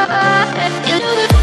You know the